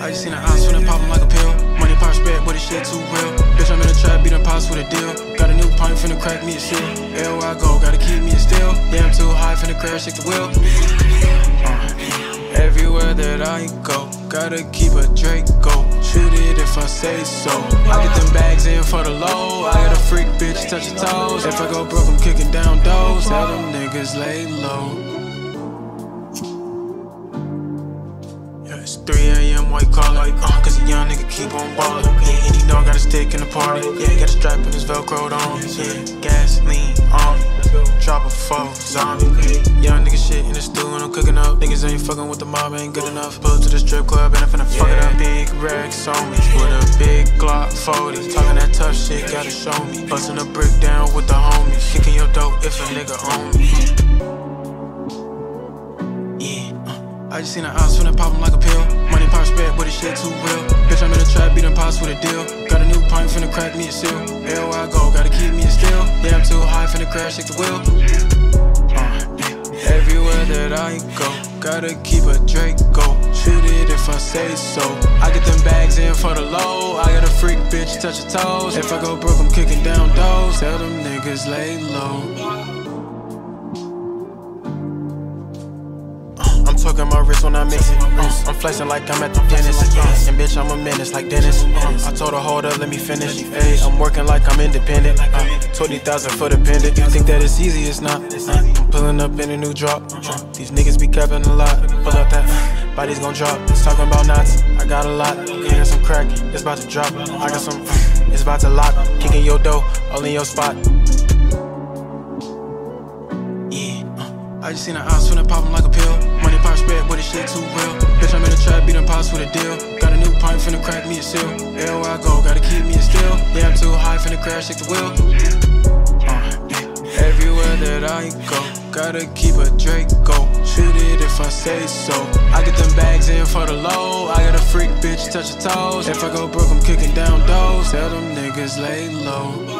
I just seen ounce when it poppin' like a pill. Money pop spec, but this shit too real. Bitch, I'm in the trap, beating pots with a deal. Got a new pint, finna crack me a seal. Everywhere I go, gotta keep me a still. Yeah, I'm too high, finna crash, shake the wheel. Uh, everywhere that I go, gotta keep a Draco. Shoot it if I say so. I get them bags in for the low. I got a freak bitch, touch your toes. If I go broke, I'm kicking down doors. Tell them niggas lay low. It's 3 a.m. white collar, uh, cause a young nigga keep on ballin'. Yeah, and you know got a stick in the party. Yeah, got a strap and this velcroed on. Yeah, gasoline on. Drop a four zombie. Young nigga shit in the stew and I'm cooking up. Niggas ain't fucking with the mob, ain't good enough. Pull up to the strip club and I'm finna fuck it up. Big racks on me with a big Glock 40. Talking that tough shit, gotta show me. Bustin' a brick down with the homies. Kicking your dope if a nigga on me. I just seen an ounce when it poppin' like a pill. Money pop spec, but this shit too real. Bitch, I'm in the trap, beating pots with a deal. Got a new pint, finna crack me a seal. Everywhere I go, gotta keep me a still. Yeah, I'm too high, finna crash, shake the wheel. Uh, everywhere that I go, gotta keep a Draco. Shoot it if I say so. I get them bags in for the low. I got a freak bitch, touch your toes. If I go broke, I'm kicking down doors. Tell them niggas lay low. I'm talking my wrist when I mix it. Uh, I'm flexing like I'm at the dentist. Uh, and bitch, I'm a menace like Dennis. Uh, I told her, hold up, let me finish. Hey, I'm working like I'm independent. Uh, 20,000 for the pendant. You think that it's easy? It's not. Uh, I'm pulling up in a new drop. Uh, these niggas be capping a lot. Pull up that. Uh, body's gon' drop. It's talking about knots. I got a lot. Yeah, some crack. It's about to drop. I got some. It's about to lock. Kicking your dough, all in your spot. Yeah, I just seen an ounce when it poppin' like a pill. But this shit too real. Bitch, I'm in the trap, beating pots with a deal. Got a new pint, finna crack me a seal. Everywhere I go, gotta keep me a still. Yeah, I'm too high, finna crash, shake the wheel. Uh, everywhere that I go, gotta keep a Draco. Shoot it if I say so. I get them bags in for the low. I got a freak bitch, touch your toes. If I go broke, I'm kicking down doors. Tell them niggas lay low.